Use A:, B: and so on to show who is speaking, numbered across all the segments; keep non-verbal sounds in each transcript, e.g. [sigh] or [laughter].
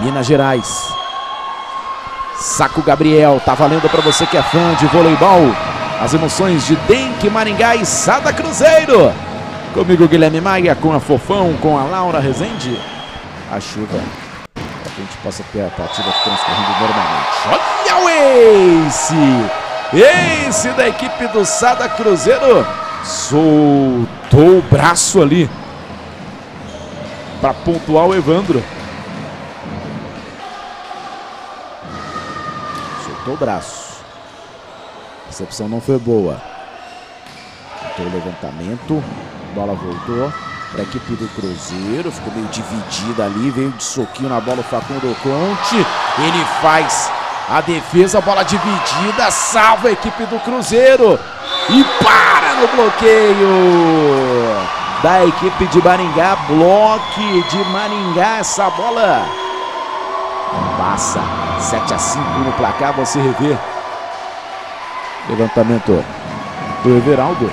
A: Minas Gerais. Saco Gabriel, tá valendo para você que é fã de voleibol. As emoções de Denk, Maringá e Sada Cruzeiro. Comigo Guilherme Maia, com a Fofão, com a Laura Rezende. A chuva, para que a gente possa ter a partida transcorrendo normalmente. Olha o Ace! Ace da equipe do Sada Cruzeiro. Soltou o braço ali para pontuar o Evandro. Soltou o braço. A recepção não foi boa. Tentou o levantamento. Bola voltou para a equipe do Cruzeiro. Ficou meio dividida ali. Veio de soquinho na bola o Facundo Conte. Ele faz a defesa. Bola dividida. Salva a equipe do Cruzeiro. E para no bloqueio da equipe de Maringá. Bloque de Maringá. Essa bola passa. 7 a 5 no placar. Você revê. Levantamento do Everaldo.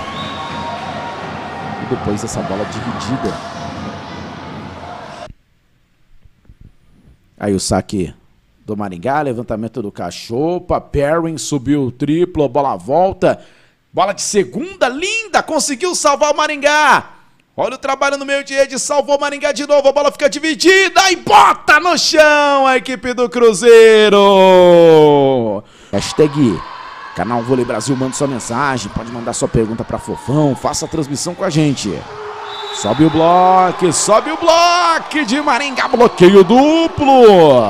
A: E depois essa bola dividida. Aí o saque do Maringá, levantamento do Cachopa, Perrin subiu triplo, bola volta, bola de segunda, linda, conseguiu salvar o Maringá. Olha o trabalho no meio de rede, salvou Maringá de novo, a bola fica dividida e bota no chão a equipe do Cruzeiro. Hashtag Canal Vôlei Brasil, manda sua mensagem, pode mandar sua pergunta para Fofão, faça a transmissão com a gente. Sobe o bloco, sobe o bloco de Maringá, bloqueio duplo.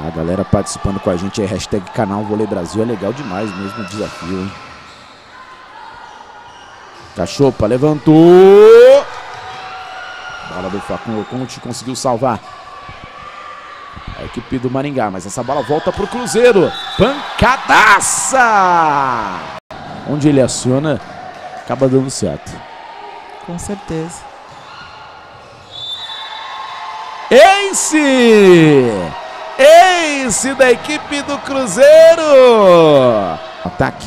A: A galera participando com a gente é hashtag Canal Vôlei Brasil, é legal demais mesmo o desafio, hein? Cachopa levantou. Bola do Facundo Conte conseguiu salvar a equipe do Maringá, mas essa bola volta para o Cruzeiro. Pancadaça! Onde ele aciona, acaba dando certo.
B: Com certeza.
A: Ace! Ace da equipe do Cruzeiro! Ataque.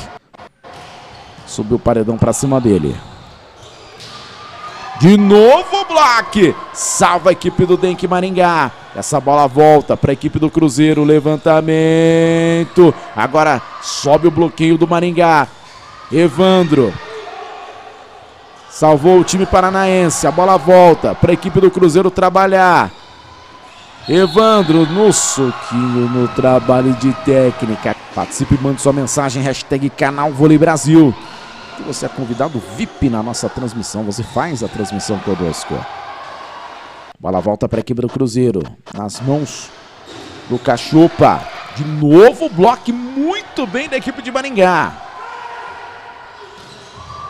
A: Subiu o paredão para cima dele. De novo Black. Salva a equipe do Denk Maringá. Essa bola volta para a equipe do Cruzeiro. Levantamento. Agora sobe o bloqueio do Maringá. Evandro. Salvou o time paranaense. A bola volta para a equipe do Cruzeiro trabalhar. Evandro no soquinho, no trabalho de técnica. Participe e mande sua mensagem. Hashtag Canal Vôlei Brasil. Você é convidado VIP na nossa transmissão. Você faz a transmissão conosco. Bola volta para a equipe do Cruzeiro. Nas mãos do Cachupa. De novo bloco muito bem da equipe de Maringá.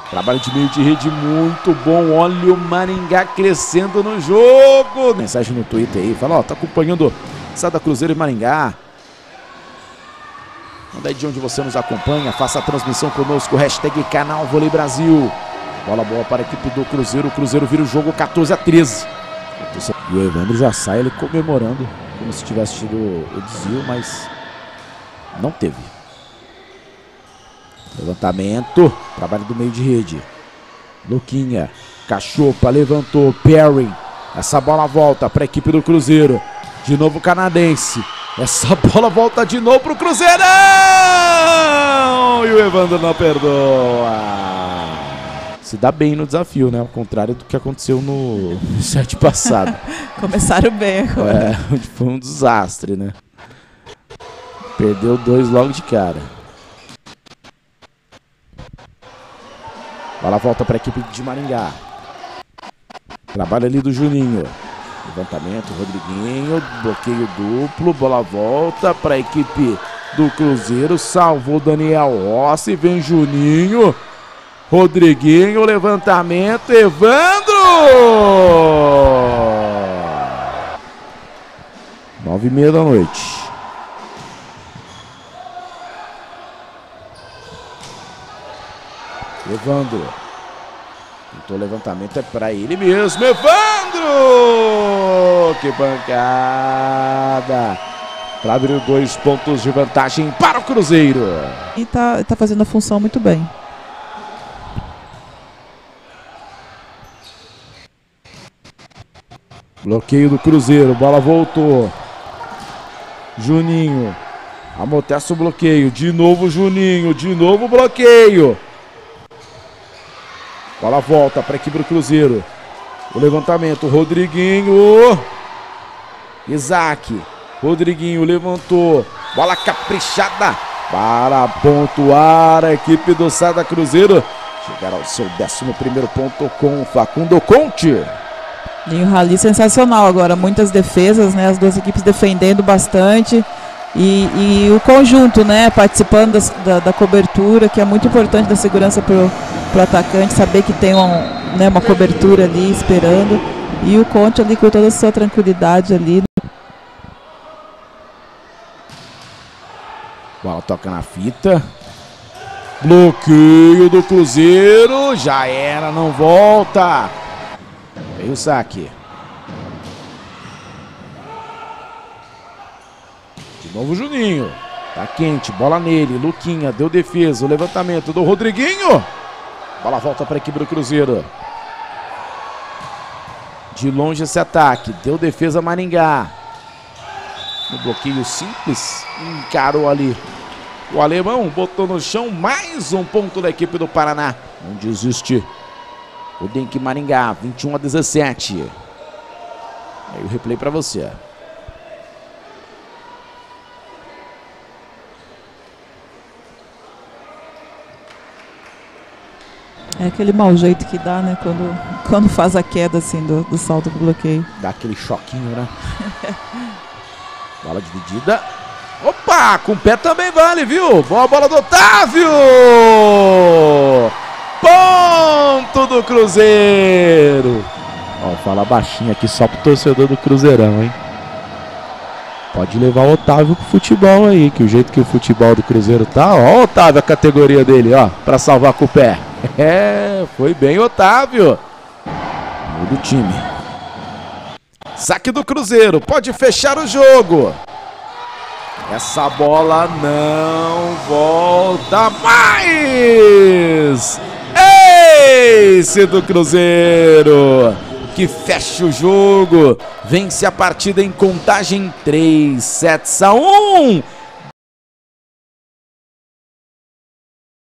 A: Trabalho de meio de rede muito bom. Olha o Maringá crescendo no jogo. Mensagem no Twitter aí. Fala, ó, tá acompanhando Sada Cruzeiro e Maringá. Manda aí de onde você nos acompanha. Faça a transmissão conosco. Hashtag Canal Brasil. Bola boa para a equipe do Cruzeiro. O Cruzeiro vira o jogo 14 a 13. E o Evandro já sai ele comemorando como se tivesse tido o desvio, mas não teve. Levantamento, trabalho do meio de rede. Luquinha, Cachopa levantou, Perry. Essa bola volta para a equipe do Cruzeiro. De novo canadense. Essa bola volta de novo para o Cruzeirão! E o Evandro não perdoa. Se dá bem no desafio, né? Ao contrário do que aconteceu no, no set [laughs] passado.
B: Começaram bem agora.
A: É, foi um desastre, né? Perdeu dois logo de cara. Bola volta para a equipe de Maringá. Trabalho ali do Juninho. Levantamento, Rodriguinho, bloqueio duplo, bola volta para a equipe do Cruzeiro, salvou Daniel Rossi, vem Juninho, Rodriguinho, levantamento, Evandro! Nove e meia da noite. Evandro. Tentou levantamento, é para ele mesmo. Evandro! Que bancada! Para abrir dois pontos de vantagem para o Cruzeiro.
B: E tá, tá fazendo a função muito bem.
A: Bloqueio do Cruzeiro, bola voltou. Juninho. Amortece o bloqueio. De novo Juninho. De novo bloqueio. Bola volta para a equipe do Cruzeiro. O levantamento. Rodriguinho. Isaac. Rodriguinho levantou. Bola caprichada para pontuar a equipe do Sada Cruzeiro. Chegar ao seu 11 ponto com Facundo Conte.
B: E um rally sensacional agora, muitas defesas, né? As duas equipes defendendo bastante. E, e o conjunto, né? Participando da, da, cobertura, que é muito importante da segurança para o atacante, saber que tem um, né, uma cobertura ali esperando. E o Conte ali com toda a sua tranquilidade ali.
A: Bola toca na fita. Bloqueio do Cruzeiro. Já era, não volta. Veio o saque. De novo Juninho. Tá quente, bola nele. Luquinha deu defesa. O levantamento do Rodriguinho. Bola volta para a equipe do Cruzeiro. De longe esse ataque. Deu defesa Maringá. No bloqueio simples. Encarou ali. O alemão botou no chão mais um ponto da equipe do Paraná. Não desiste. O Denk Maringá, 21 a 17. Aí o replay para você.
B: É aquele mau jeito que dá, né? Quando, quando faz a queda assim do, do salto do bloqueio.
A: Dá aquele choquinho, né? [laughs] bola dividida. Opa! Com o pé também vale, viu? Boa bola do Otávio! Ponto do Cruzeiro! Ó, fala baixinho aqui só pro torcedor do Cruzeirão, hein? Pode levar o Otávio pro futebol aí, que o jeito que o futebol do Cruzeiro tá, ó, Otávio, a categoria dele, ó, pra salvar com o pé. [laughs] É, foi bem, Otávio. Muda o time. Saque do Cruzeiro, pode fechar o jogo. Essa bola não volta mais. Ace do Cruzeiro, que fecha o jogo, vence a partida em contagem 3 sets a 1